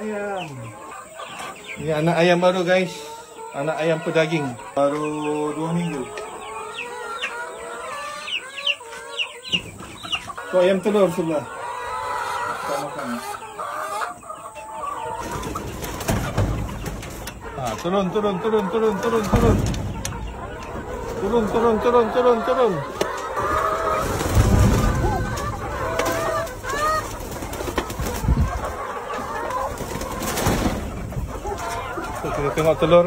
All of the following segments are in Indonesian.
ayam. Ini anak ayam baru guys. Anak ayam pedaging. Baru dua minggu. Tu ayam telur sebelah. Kita makan. Ha, turun, turun, turun, turun, turun, turun. Turun, turun, turun, turun, turun. So, kita tengok telur.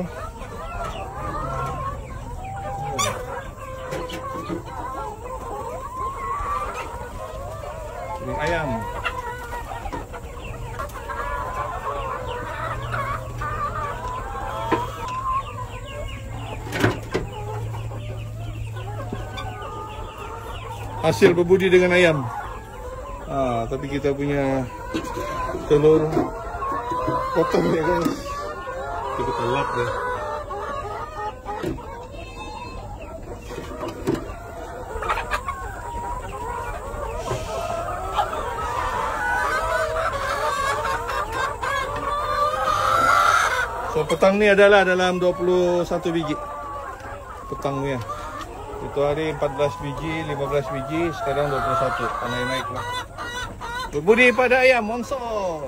Telur ayam. Hasil berbudi dengan ayam. Ah, tapi kita punya telur potong ya guys. So petang ni adalah dalam 21 biji. Petang ni ya. Itu hari 14 biji, 15 biji, sekarang 21. Naik-naik lah. Berbudi pada ayam, monsor.